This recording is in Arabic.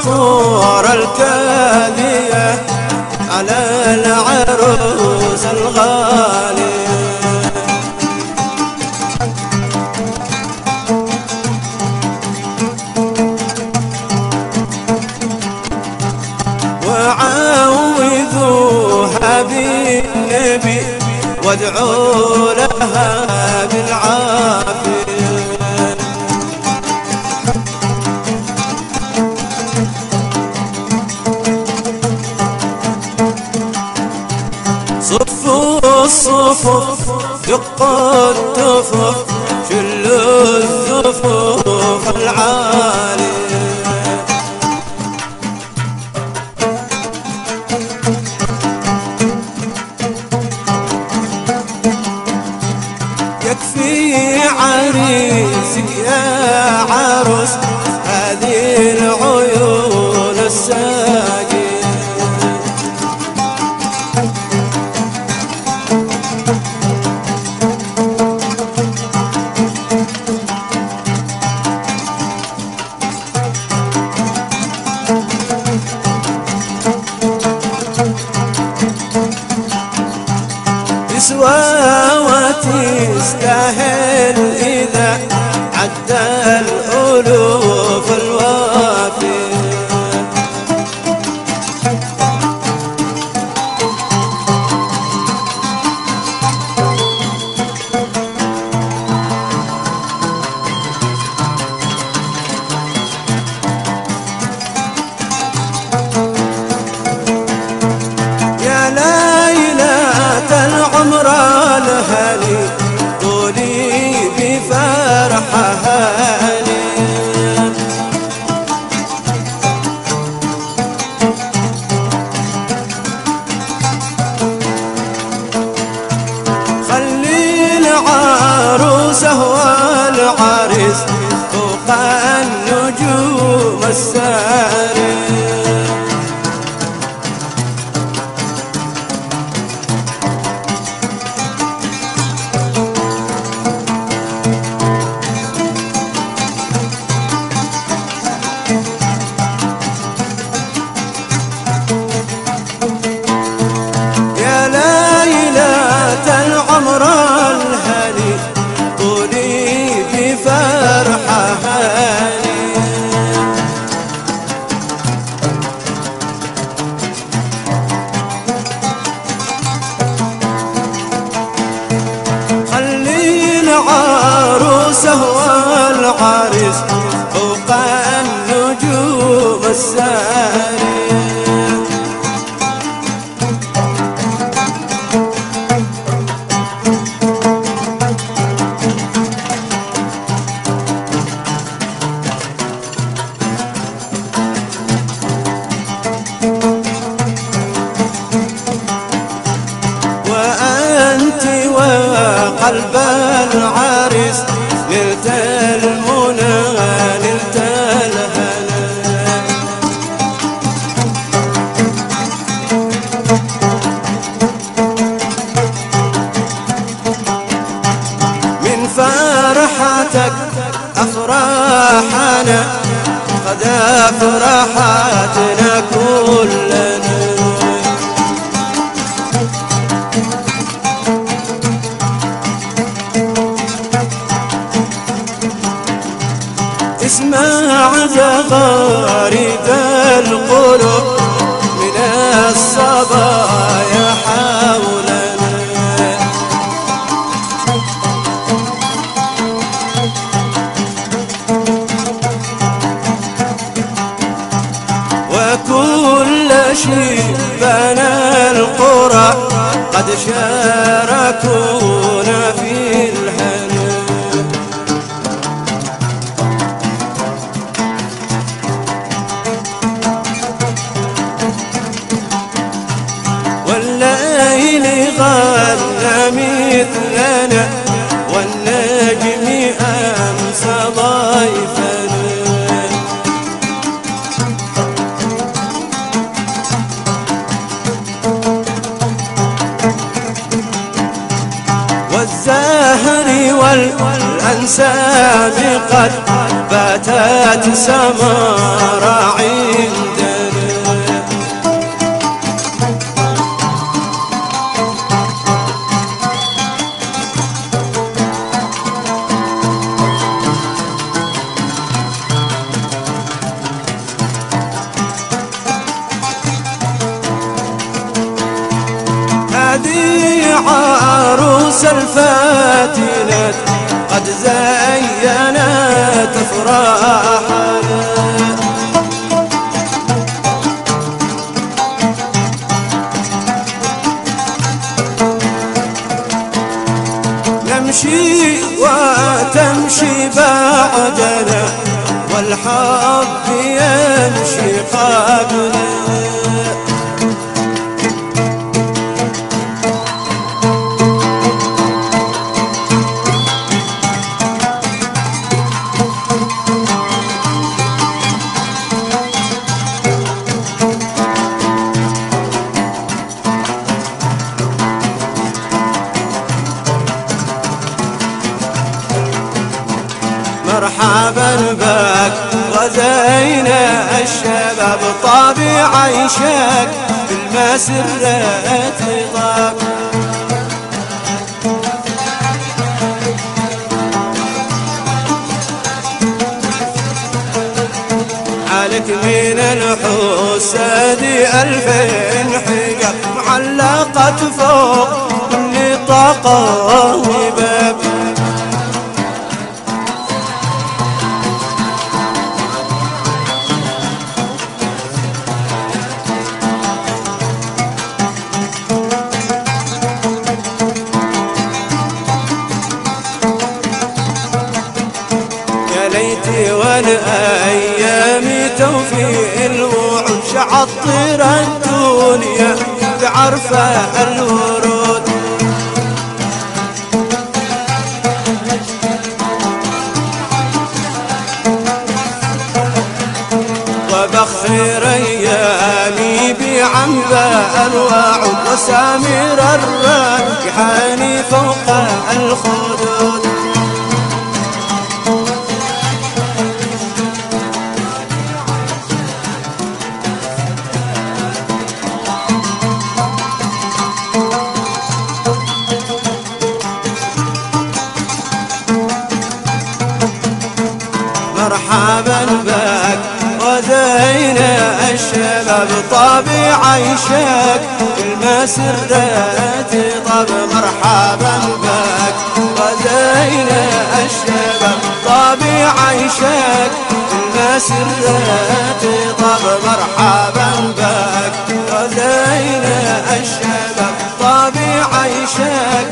العطور الكالية على العروس الغالية. وعاوذوا حبيبي وادعوا لها بالعافية. الصفر دق التفر चीज़ का है। العرس فوق النجوم السائر قد شاركونا والزهر والأنساب قد باتت سمارا الفاتنة قد زينت افراحنا نمشي وتمشي بعدنا والحب يمشي قبلنا. عيشك بالمسرات طاب عليك من الحساد ألفين حجاب معلقة فوق كل ليتي والايام توفي الوعد شعطر الدنيا بعرفة الورود. وبخر أيامي بعنباء الوعد وسامر الريحان فوق الخدود. مرحبا بك وزينا الشباب طابع عيشك المسرات طب مرحبا بك. وزينا الشباب طابع عيشك المسرات طب مرحبا بك. وزينا الشباب طابع عيشك